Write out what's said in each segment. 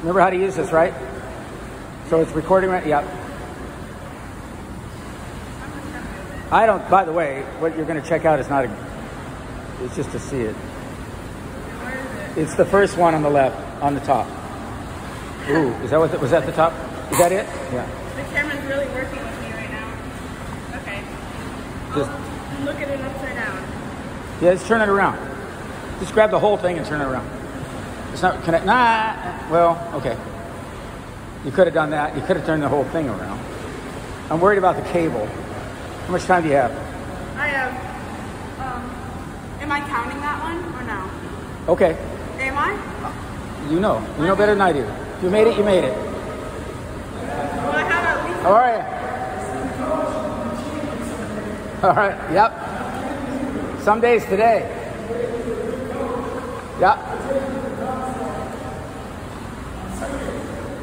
Remember how to use this, right? So it's recording right? Yep. I don't, by the way, what you're going to check out is not a, it's just to see it. Where is it? It's the first one on the left, on the top. Ooh, is that what, the- was that the top? Is that it? Yeah. The camera's really working with me right now. Okay. Just, Oh, look at it upside down. yeah, just turn it around. Just grab the whole thing and turn it around. It's not connect, nah, well, okay. You could have done that. You could have turned the whole thing around. I'm worried about the cable. How much time do you have? I have. Um, am I counting that one or no? Okay, Am I? you know. You know better than I do. If you made it, you made it. Well, I have at least. How are you? All right, yep. Some days today. Yep.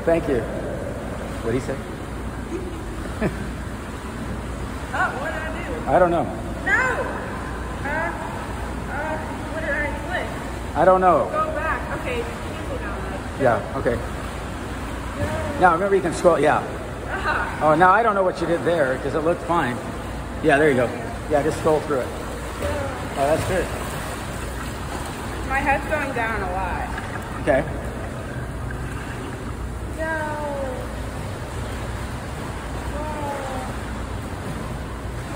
Thank you. What did he say? Oh, what did I do? I don't know. No. Uh, uh, what did I click? I don't know. Go back. Okay. Yeah, okay. Now remember you can scroll, yeah. Ah, Oh, now I don't know what you did there because it looked fine. Yeah, there you go. Yeah, just scroll through it. Oh, that's good. my head's going down a lot. Okay.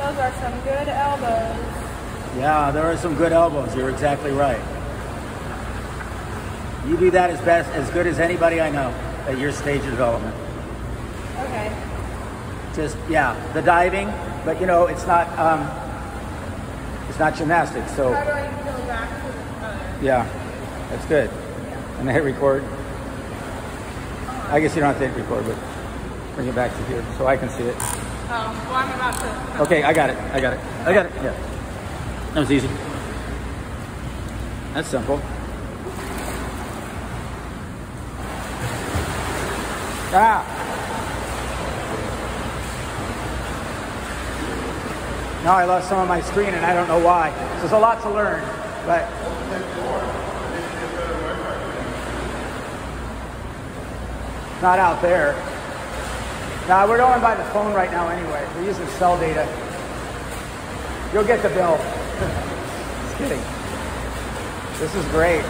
Those are some good elbows. Yeah, there are some good elbows. You're exactly right. You do that as best, as good as anybody I know at your stage of development. Okay. Just yeah, the diving, but you know it's not um, it's not gymnastics. So How do I go back to the yeah, that's good. And I hit record. I guess you don't have to hit record, but bring it back to here so I can see it. Oh, well, I'm about to. Okay, I got it. I got it. I got it. Yeah, that was easy. That's simple. Ah. Now I lost some of my screen and I don't know why. So there's a lot to learn, but not out there. Now we're going by the phone right now anyway. We're using cell data. You'll get the bill. Just kidding. This is great.